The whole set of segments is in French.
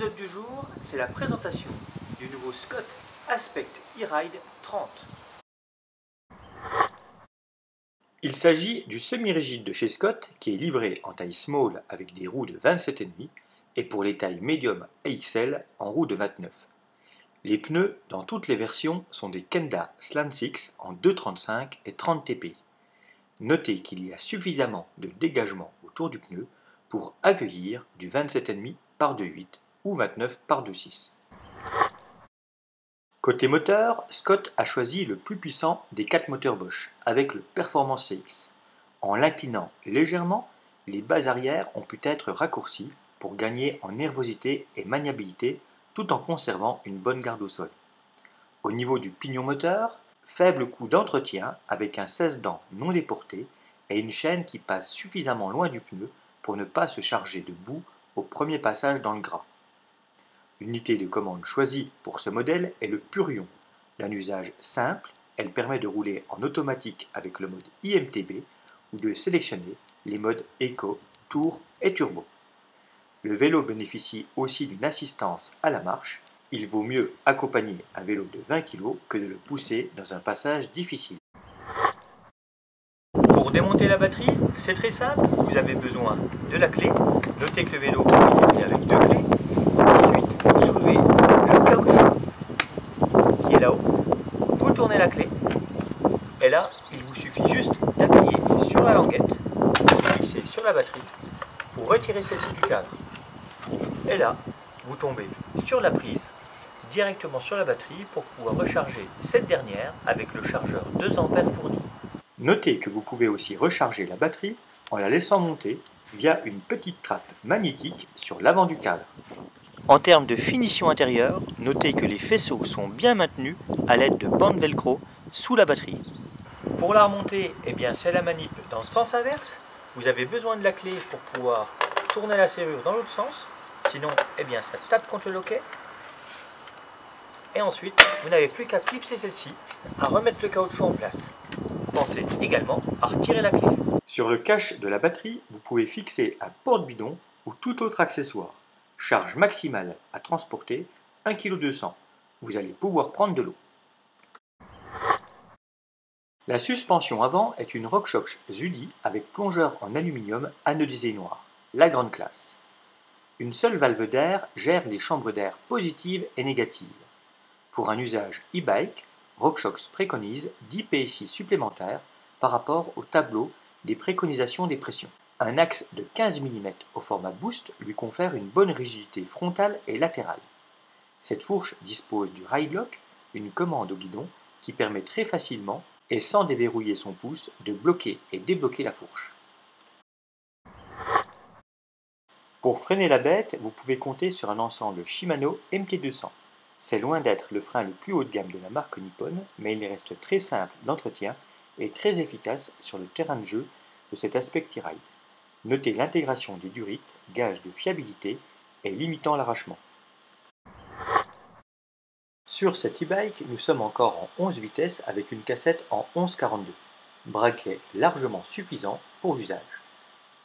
L'épisode du jour, c'est la présentation du nouveau Scott Aspect E-Ride 30. Il s'agit du semi-rigide de chez Scott qui est livré en taille small avec des roues de 27,5 et pour les tailles medium et XL en roues de 29. Les pneus dans toutes les versions sont des Kenda Slant 6 en 2,35 et 30 TPI. Notez qu'il y a suffisamment de dégagement autour du pneu pour accueillir du 27,5 par 2,8 ou 29 par 2,6. Côté moteur, Scott a choisi le plus puissant des quatre moteurs Bosch avec le Performance CX. En l'inclinant légèrement, les bases arrière ont pu être raccourcies pour gagner en nervosité et maniabilité tout en conservant une bonne garde au sol. Au niveau du pignon moteur, faible coût d'entretien avec un 16 dents non déporté et une chaîne qui passe suffisamment loin du pneu pour ne pas se charger de boue au premier passage dans le gras. L'unité de commande choisie pour ce modèle est le Purion. D'un usage simple, elle permet de rouler en automatique avec le mode IMTB ou de sélectionner les modes Eco, Tour et Turbo. Le vélo bénéficie aussi d'une assistance à la marche. Il vaut mieux accompagner un vélo de 20 kg que de le pousser dans un passage difficile. Pour démonter la batterie, c'est très simple. Vous avez besoin de la clé. Notez que le vélo est avec deux clés. Ensuite, vous soulevez le caoutchouc qui est là-haut. La clé. Et là, il vous suffit juste d'appuyer sur la languette, glisser sur la batterie pour retirer celle-ci du cadre. Et là, vous tombez sur la prise, directement sur la batterie pour pouvoir recharger cette dernière avec le chargeur 2 A fourni. Notez que vous pouvez aussi recharger la batterie en la laissant monter via une petite trappe magnétique sur l'avant du cadre. En termes de finition intérieure, notez que les faisceaux sont bien maintenus à l'aide de bandes velcro sous la batterie. Pour la remonter, eh bien c'est la manip dans le sens inverse. Vous avez besoin de la clé pour pouvoir tourner la serrure dans l'autre sens Sinon, eh bien, ça tape contre le loquet. Et ensuite, vous n'avez plus qu'à clipser celle-ci, à remettre le caoutchouc en place. Pensez également à retirer la clé. Sur le cache de la batterie, vous pouvez fixer un porte-bidon ou tout autre accessoire. Charge maximale à transporter 1,2 kg. Vous allez pouvoir prendre de l'eau. La suspension avant est une RockShox Judy avec plongeur en aluminium anodisé noir, la grande classe. Une seule valve d'air gère les chambres d'air positives et négatives. Pour un usage e-bike, RockShox préconise 10 PSI supplémentaires par rapport au tableau des préconisations des pressions. Un axe de 15 mm au format boost lui confère une bonne rigidité frontale et latérale. Cette fourche dispose du ride lock, une commande au guidon qui permet très facilement et sans déverrouiller son pouce de bloquer et débloquer la fourche. Pour freiner la bête, vous pouvez compter sur un ensemble Shimano MT200. C'est loin d'être le frein le plus haut de gamme de la marque Nippon, mais il reste très simple d'entretien et très efficace sur le terrain de jeu de cet aspect ride Notez l'intégration des durites, gage de fiabilité et limitant l'arrachement. Sur cet e-bike, nous sommes encore en 11 vitesses avec une cassette en 11,42. Braquet largement suffisant pour l'usage.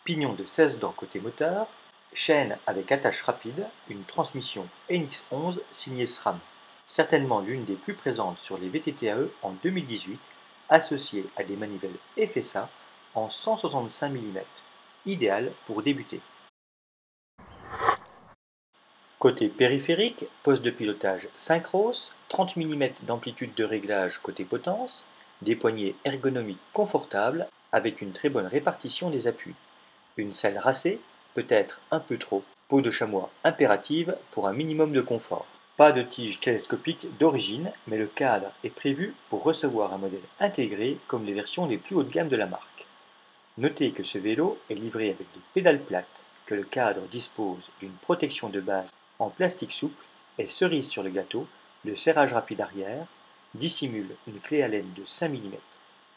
Pignon de 16 dents côté moteur, Chaîne avec attache rapide, une transmission NX11 signée SRAM, certainement l'une des plus présentes sur les VTTAE en 2018, associée à des manivelles FSA en 165 mm, idéal pour débuter. Côté périphérique, poste de pilotage synchros, 30 mm d'amplitude de réglage côté potence, des poignées ergonomiques confortables avec une très bonne répartition des appuis, une selle racée peut-être un peu trop, peau de chamois impérative pour un minimum de confort. Pas de tige télescopique d'origine, mais le cadre est prévu pour recevoir un modèle intégré comme les versions les plus haut de gamme de la marque. Notez que ce vélo est livré avec des pédales plates, que le cadre dispose d'une protection de base en plastique souple et cerise sur le gâteau, le serrage rapide arrière dissimule une clé à laine de 5 mm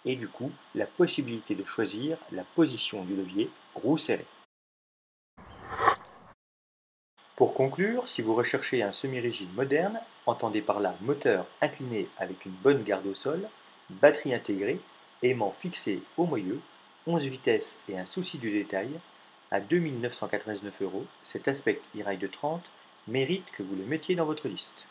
et du coup la possibilité de choisir la position du levier roue serrée. Pour conclure, si vous recherchez un semi-rigide moderne, entendez par là moteur incliné avec une bonne garde au sol, batterie intégrée, aimant fixé au moyeu, 11 vitesses et un souci du détail, à 2999 euros, cet aspect e-ride 30 mérite que vous le mettiez dans votre liste.